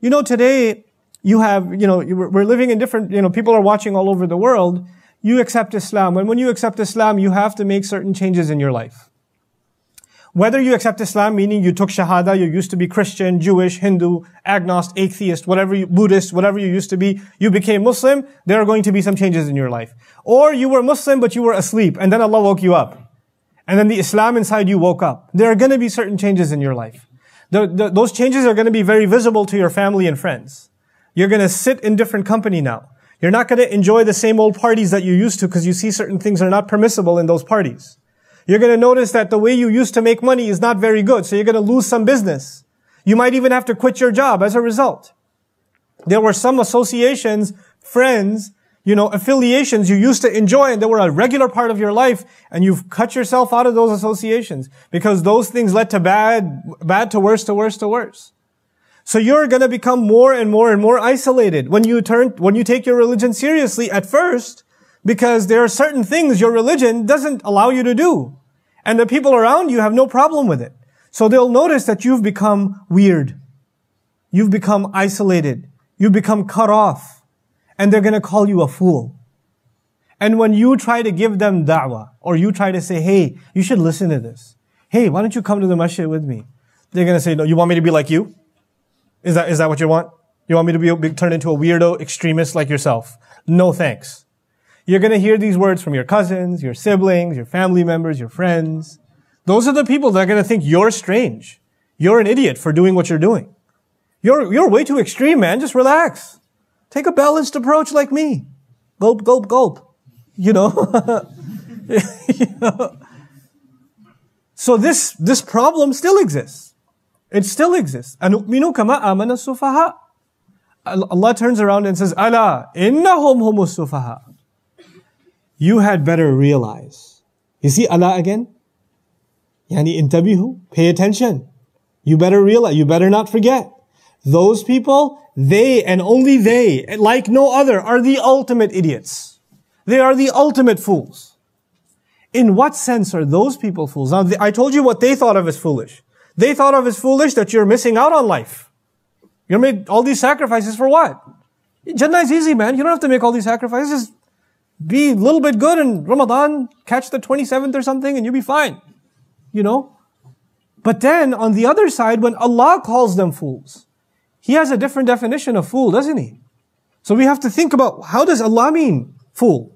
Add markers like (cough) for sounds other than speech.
You know, today, you have, you know, we're living in different, you know, people are watching all over the world. You accept Islam. And when you accept Islam, you have to make certain changes in your life. Whether you accept Islam, meaning you took Shahada, you used to be Christian, Jewish, Hindu, agnostic, atheist, whatever you, Buddhist, whatever you used to be, you became Muslim, there are going to be some changes in your life. Or you were Muslim, but you were asleep, and then Allah woke you up. And then the Islam inside you woke up. There are going to be certain changes in your life. The, the, those changes are going to be very visible to your family and friends. You're going to sit in different company now. You're not going to enjoy the same old parties that you used to because you see certain things are not permissible in those parties. You're going to notice that the way you used to make money is not very good, so you're going to lose some business. You might even have to quit your job as a result. There were some associations, friends, you know, affiliations you used to enjoy and they were a regular part of your life and you've cut yourself out of those associations because those things led to bad, bad to worse to worse to worse. So you're going to become more and more and more isolated when you turn, when you take your religion seriously at first because there are certain things your religion doesn't allow you to do. And the people around you have no problem with it. So they'll notice that you've become weird. You've become isolated. You've become cut off. And they're gonna call you a fool. And when you try to give them da'wah, or you try to say, hey, you should listen to this. Hey, why don't you come to the masjid with me? They're gonna say, no, you want me to be like you? Is that, is that what you want? You want me to be, be turned into a weirdo extremist like yourself? No thanks. You're going to hear these words from your cousins, your siblings, your family members, your friends. Those are the people that are going to think you're strange. You're an idiot for doing what you're doing. You're, you're way too extreme, man. Just relax. Take a balanced approach like me. Gulp, gulp, gulp. You know? you (laughs) know? So this, this problem still exists. It still exists. أَنُؤْمِنُ كَمَا آمَنَ السُّفَهَاء Allah turns around and says, أَلَا إِنَّهُمْ هُمُ السُّفَهَاء you had better realize. You see Allah again? Yani intabihu, pay attention. You better realize, you better not forget. Those people, they and only they, like no other, are the ultimate idiots. They are the ultimate fools. In what sense are those people fools? Now, I told you what they thought of as foolish. They thought of as foolish that you're missing out on life. You made all these sacrifices for what? Jannah is easy, man. You don't have to make all these sacrifices be a little bit good in Ramadan, catch the 27th or something, and you'll be fine. You know? But then, on the other side, when Allah calls them fools, He has a different definition of fool, doesn't He? So we have to think about, how does Allah mean fool?